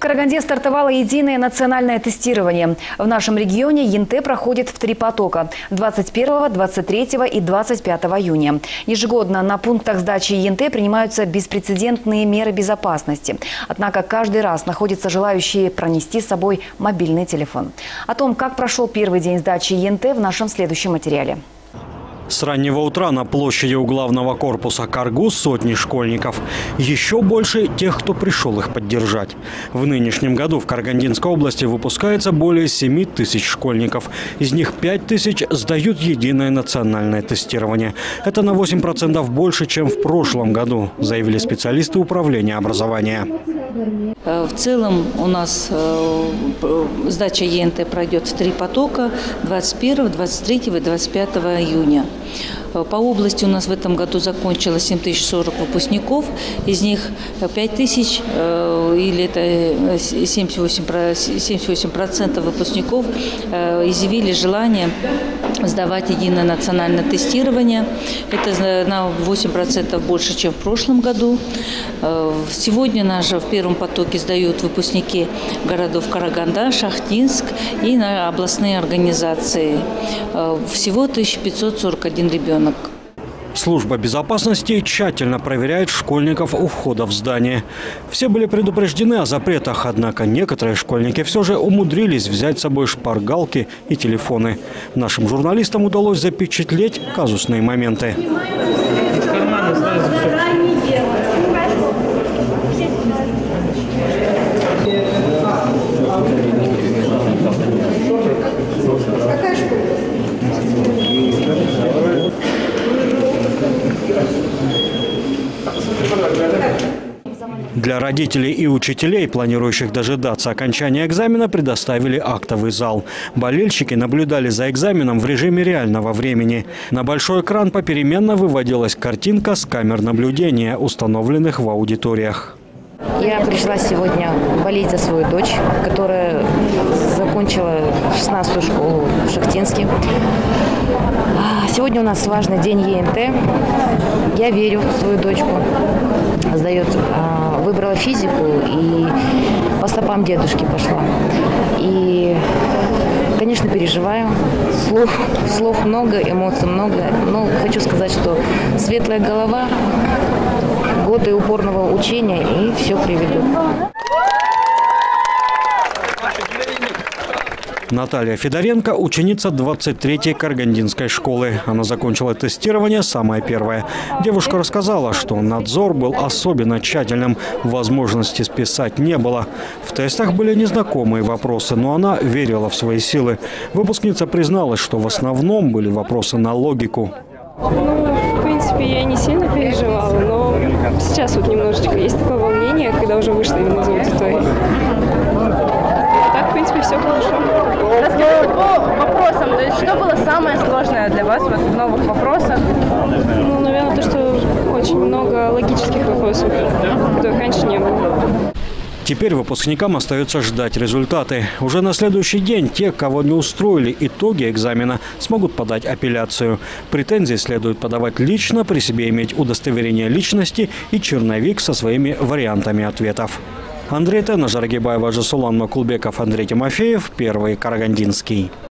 В Караганде стартовало единое национальное тестирование. В нашем регионе ЕНТ проходит в три потока – 21, 23 и 25 июня. Ежегодно на пунктах сдачи ЕНТ принимаются беспрецедентные меры безопасности. Однако каждый раз находятся желающие пронести с собой мобильный телефон. О том, как прошел первый день сдачи ЕНТ в нашем следующем материале. С раннего утра на площади у главного корпуса Каргу сотни школьников. Еще больше тех, кто пришел их поддержать. В нынешнем году в Каргандинской области выпускается более 7 тысяч школьников. Из них 5 тысяч сдают единое национальное тестирование. Это на 8% больше, чем в прошлом году, заявили специалисты управления образования. Э, в целом у нас э, сдача ЕНТ пройдет в три потока 21, 23 и 25 июня. Э, по области у нас в этом году закончилось 7040 выпускников, из них 5000 или это 78%, 78 выпускников изъявили желание сдавать единое национальное тестирование. Это на 8% больше, чем в прошлом году. Сегодня наше в первом потоке сдают выпускники городов Караганда, Шахтинск и на областные организации. Э, всего 1541 ребенок. Служба безопасности тщательно проверяет школьников у входа в здание. Все были предупреждены о запретах, однако некоторые школьники все же умудрились взять с собой шпаргалки и телефоны. Нашим журналистам удалось запечатлеть казусные моменты. Для родителей и учителей, планирующих дожидаться окончания экзамена, предоставили актовый зал. Болельщики наблюдали за экзаменом в режиме реального времени. На большой экран попеременно выводилась картинка с камер наблюдения, установленных в аудиториях. Я пришла сегодня болеть за свою дочь, которая закончила 16-ю школу в Шахтинске. А, сегодня у нас важный день ЕНТ. Я верю в свою дочку. Сдает, а, выбрала физику и по стопам дедушки пошла. И, конечно, переживаю. Слов, слов много, эмоций много. Но хочу сказать, что светлая голова годы упорного учения и все приведут. Наталья Федоренко – ученица 23-й Каргандинской школы. Она закончила тестирование самое первое. Девушка рассказала, что надзор был особенно тщательным. Возможности списать не было. В тестах были незнакомые вопросы, но она верила в свои силы. Выпускница призналась, что в основном были вопросы на логику. Ну, в принципе, я не сильно переживала, но сейчас вот немножечко есть такое волнение, когда уже вышла именно из аудитории. А так, в принципе, все хорошо. Расскажите по вопросам, то есть что было самое сложное для вас вот, в новых вопросах? Ну, наверное, то, что очень много логических вопросов, которых раньше. Теперь выпускникам остается ждать результаты. Уже на следующий день те, кого не устроили итоги экзамена, смогут подать апелляцию. Претензии следует подавать лично, при себе иметь удостоверение личности и черновик со своими вариантами ответов. Андрей Тена, Жаргибаева, Жасулан Макулбеков, Андрей Тимофеев, Первый Карагандинский.